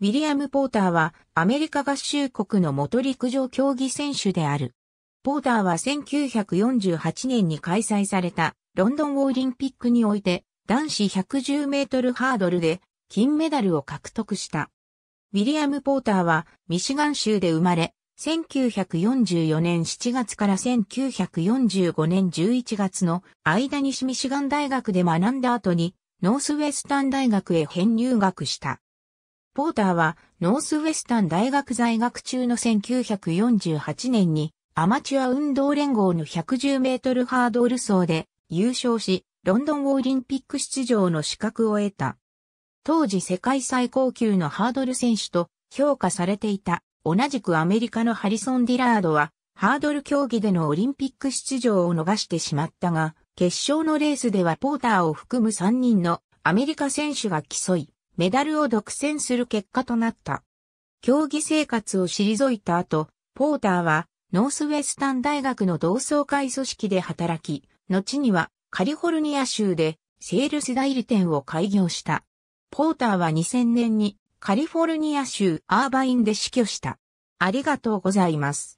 ウィリアム・ポーターはアメリカ合衆国の元陸上競技選手である。ポーターは1948年に開催されたロンドンオリンピックにおいて男子110メートルハードルで金メダルを獲得した。ウィリアム・ポーターはミシガン州で生まれ、1944年7月から1945年11月の間西ミシガン大学で学んだ後にノースウェスタン大学へ編入学した。ポーターはノースウェスタン大学在学中の1948年にアマチュア運動連合の110メートルハードル走で優勝し、ロンドンオリンピック出場の資格を得た。当時世界最高級のハードル選手と評価されていた同じくアメリカのハリソン・ディラードはハードル競技でのオリンピック出場を逃してしまったが、決勝のレースではポーターを含む3人のアメリカ選手が競い、メダルを独占する結果となった。競技生活を退いた後、ポーターはノースウェスタン大学の同窓会組織で働き、後にはカリフォルニア州でセールス代理店を開業した。ポーターは2000年にカリフォルニア州アーバインで死去した。ありがとうございます。